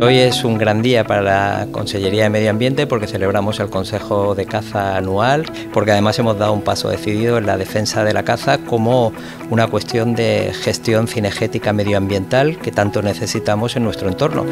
Hoy es un gran día para la Consellería de Medio Ambiente porque celebramos el Consejo de Caza anual, porque además hemos dado un paso decidido en la defensa de la caza como una cuestión de gestión cinegética medioambiental que tanto necesitamos en nuestro entorno.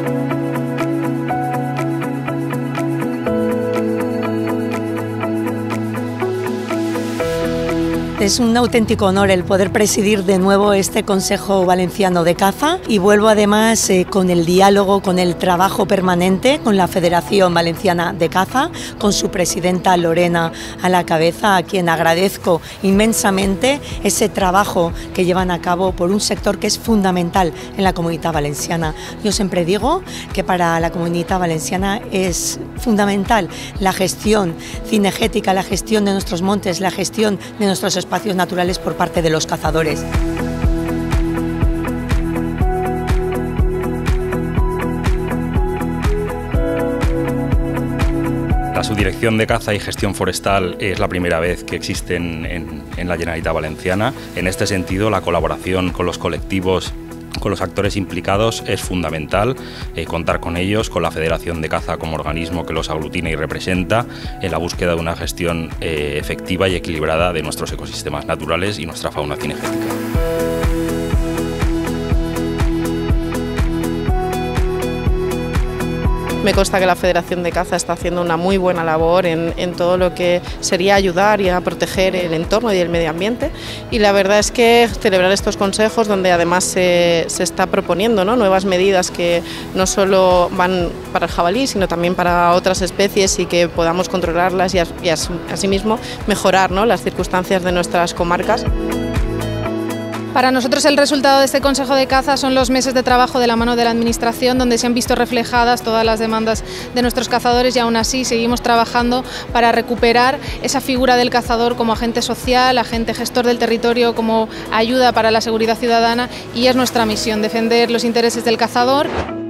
Es un auténtico honor el poder presidir de nuevo este Consejo Valenciano de Caza y vuelvo además eh, con el diálogo, con el trabajo permanente con la Federación Valenciana de Caza, con su presidenta Lorena a la cabeza, a quien agradezco inmensamente ese trabajo que llevan a cabo por un sector que es fundamental en la comunidad valenciana. Yo siempre digo que para la comunidad valenciana es fundamental la gestión cinegética, la gestión de nuestros montes, la gestión de nuestros espacios espacios naturales por parte de los cazadores. La Subdirección de Caza y Gestión Forestal es la primera vez que existe en, la Generalitat Valenciana. En este sentido, la colaboración con los colectivos con los actores implicados es fundamental eh, contar con ellos, con la Federación de Caza como organismo que los aglutina y representa en la búsqueda de una gestión eh, efectiva y equilibrada de nuestros ecosistemas naturales y nuestra fauna cinegética. Me consta que la Federación de Caza está haciendo una muy buena labor en, todo lo que sería ayudar y a proteger el entorno y el medio ambiente. Y la verdad es que celebrar estos consejos donde además se, está proponiendo nuevas medidas que no solo van para el jabalí sino también para otras especies y que podamos controlarlas y, asimismo mejorar las circunstancias de nuestras comarcas. Para nosotros el resultado de este Consejo de Caza son los meses de trabajo de la mano de la Administración donde se han visto reflejadas todas las demandas de nuestros cazadores y aún así seguimos trabajando para recuperar esa figura del cazador como agente social, agente gestor del territorio, como ayuda para la seguridad ciudadana y es nuestra misión defender los intereses del cazador.